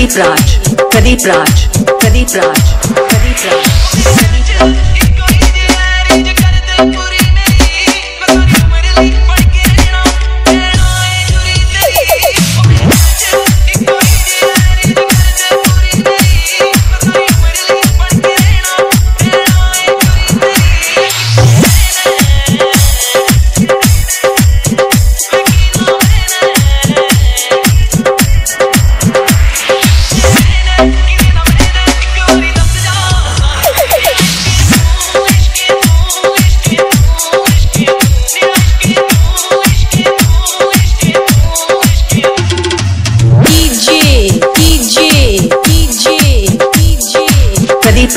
Pradeep Raj, Pradeep Raj, Pradeep Raj, Pradeep Raj, Pradeep Raj.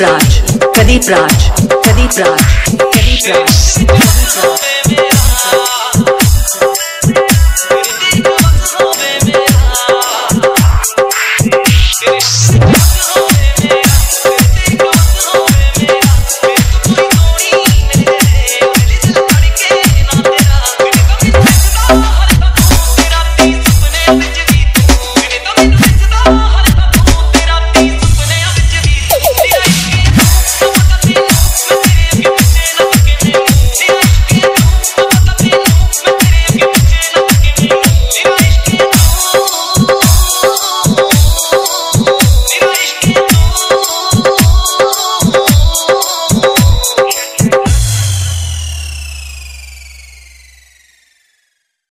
Raj, Pradeep Raj, Pradeep Raj, Pradeep Raj.